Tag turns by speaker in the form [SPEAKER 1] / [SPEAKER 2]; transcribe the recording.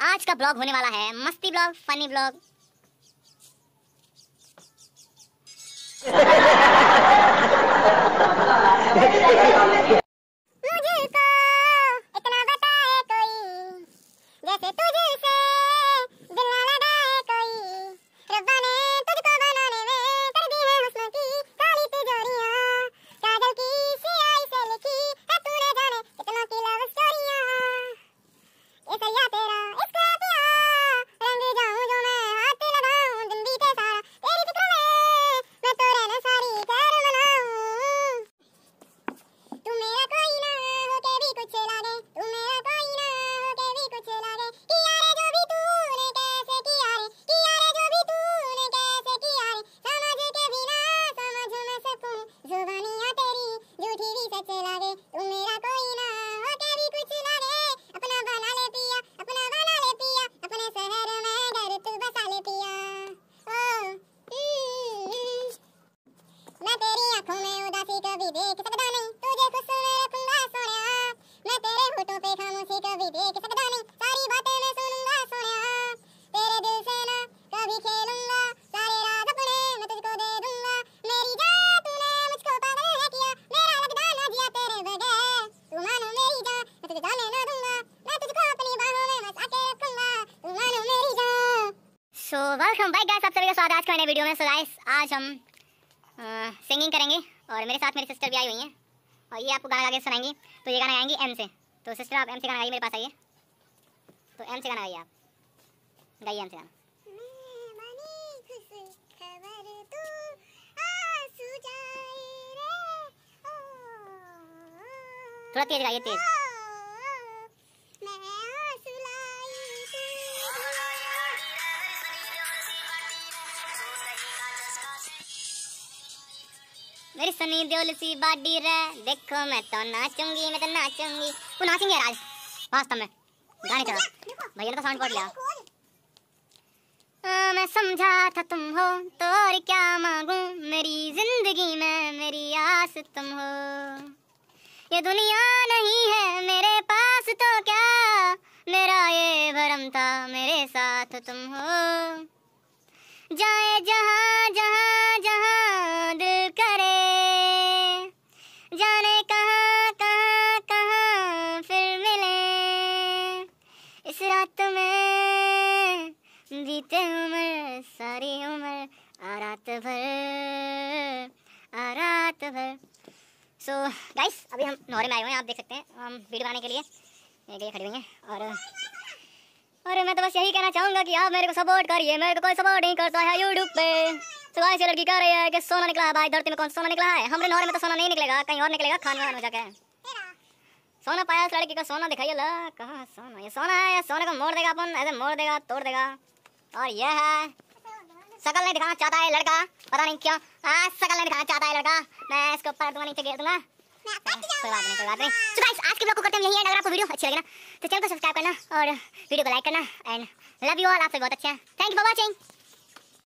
[SPEAKER 1] आज का ब्लॉग होने वाला है। मस्ती blog funny blog. So welcome back guys आप सभी का स्वागत है आज के नए वीडियो में। सो गाइस आज हम सिंगिंग करेंगे और मेरे साथ मेरी सिस्टर भी आई हुई हैं। और ये आपको गाना गा के सुनाएँगी। तो ये गाना गाएँगी एम से। तो सिस्टर आप एम से गाना गाइए मेरे पास आइए। तो एम से गाना गाइए आप। गाइए एम से गाना। थोड़ा तेज गाइए तेज। मेरी सनी देओल सी बाडी रे। देखो मैं तो नाचूँगी मैं तो नाचूँगी। तू नाचेंगे आज? वास्तव में। गाने चला। भैया ने तो साउंड लिया। आ, मैं समझा था तुम हो तो और क्या मांगू? मेरी ज़िंदगी में मेरी आस तुम हो। ये दुनिया नहीं है मेरे पास तो क्या? मेरा ये भरम था मेरे साथ तुम हो। जाए जहाँ जहाँ बीते उम्र सारी उम्र आ रात भर आ रात भर। सो so, गाइस अभी हम नौरे में आए हुए हैं आप देख सकते हैं हम वीडियो बनाने के लिए ये खड़ी हुई हैं और और मैं तो बस यही कहना चाहूँगा कि आप मेरे को सपोर्ट करिए मेरे को कोई सपोर्ट नहीं करता है यूट्यूब पे। तो ऐसी लड़की कह रही है कि सोना निकला है भाई धरती में कौन सोना निकला है? हमारे नौरे में तो सोना नहीं निकलेगा कहीं और निकलेगा खान में जाके। सोना पाया लड़की का सोना दिखाइए ला कहाँ सोना? ये सोना है या सोने को मोड़ देगा अपन ऐसे मोड़ देगा तोड़ देगा। और यह है। शकल नहीं दिखाना चाहता है लड़का। पता नहीं क्यों। शकल नहीं दिखाना चाहता है लड़का। मैं इसको ऊपर दूँगा नीचे गिर दूँगा। कोई बात नहीं कोई बात नहीं। तो गाइस आज के ब्लॉग को करते हैं यही है अगर आपको वीडियो अच्छी लगे ना तो चैनल को सब्सक्राइब करना और वीडियो को लाइक करना। एंड लव यू ऑल आप सभी बहुत अच्छे हैं। Thank you for watching